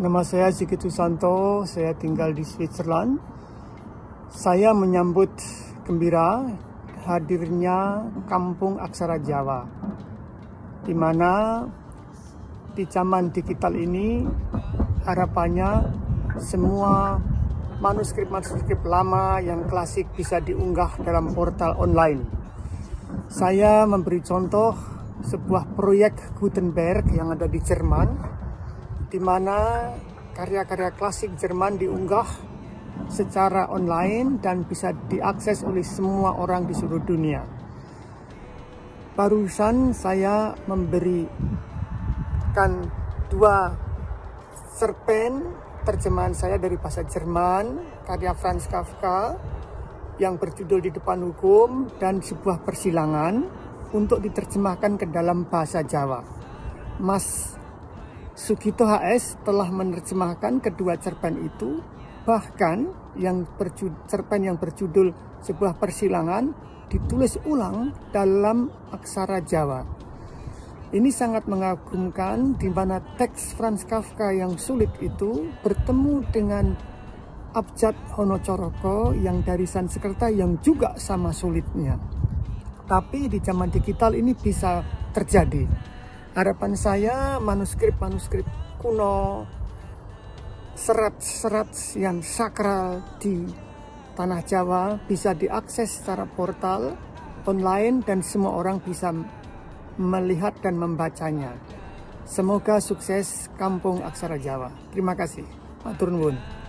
Nama saya Sigit Susanto, saya tinggal di Switzerland. Saya menyambut gembira hadirnya Kampung Aksara Jawa, di mana di zaman digital ini harapannya semua manuskrip-manuskrip lama yang klasik bisa diunggah dalam portal online. Saya memberi contoh sebuah proyek Gutenberg yang ada di Jerman di mana karya-karya klasik Jerman diunggah secara online dan bisa diakses oleh semua orang di seluruh dunia. Barusan saya memberikan dua cerpen terjemahan saya dari bahasa Jerman karya Franz Kafka yang berjudul di depan hukum dan sebuah persilangan untuk diterjemahkan ke dalam bahasa Jawa. Mas Sugito HS telah menerjemahkan kedua cerpen itu, bahkan yang cerpen yang berjudul sebuah persilangan ditulis ulang dalam aksara Jawa. Ini sangat mengagumkan di mana teks Franz Kafka yang sulit itu bertemu dengan abjad Honocoroko yang dari Sanskerta yang juga sama sulitnya. Tapi di zaman digital ini bisa terjadi. Harapan saya manuskrip-manuskrip kuno, serat-serat yang sakral di tanah Jawa bisa diakses secara portal online dan semua orang bisa melihat dan membacanya. Semoga sukses Kampung Aksara Jawa. Terima kasih. Matur nuwun.